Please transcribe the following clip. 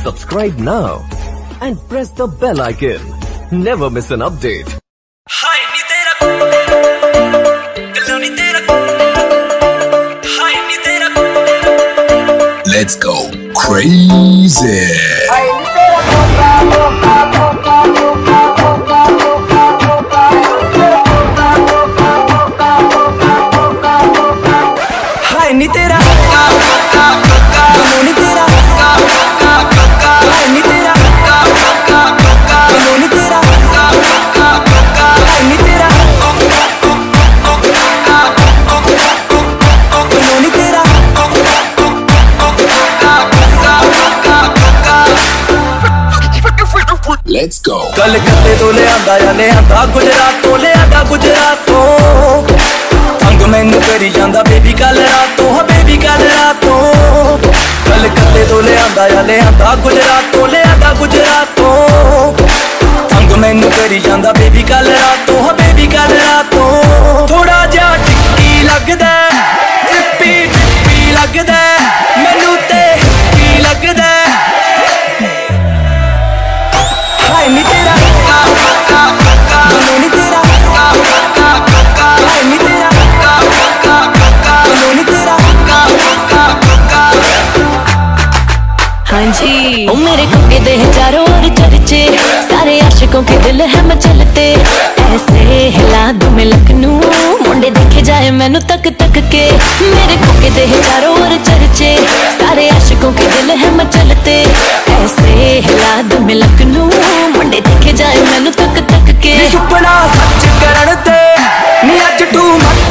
Subscribe now and press the bell icon. Never miss an update. ਹਾਏ ਨੀ ਤੇਰਾ ਗੱਲੋਂ ਨੀ ਤੇਰਾ ਹਾਏ ਨੀ ਤੇਰਾ Let's go crazy. ਹਾਏ ਨੀ ਤੇਰਾ लेट्स गो कलकत्ते तो ले आंदा या ले आंदा? गुजरात तो ले आंदा, गुजरात। तो तंग मैन करी जांदा बेबी कल रात। तो हाँ बेबी कल रात। तो कलकत्ते तो ले आंदा या ले आंदा, गुजरात। तो ले आंदा, गुजरात। तो तंग मैन करी जांदा बेबी कल रात। तो हाँ बेबी कल रात। तो थोड़ा जा मेरे खुद दे चारों ओर चर्चे। सारे आशिकों के दिल है मचलते। ऐसे हिला दो मैं लखनऊ। मुंडे देखे जाए मैनू तक तक के। मेरे खुद दे चारों ओर चर्चे। सारे आशिकों के दिल है मचलते। ऐसे हिला दो मैं लखनऊ। मुंडे देखे जाए मैनू तक तक के। सुपना सच करण ते। नी अज तू मत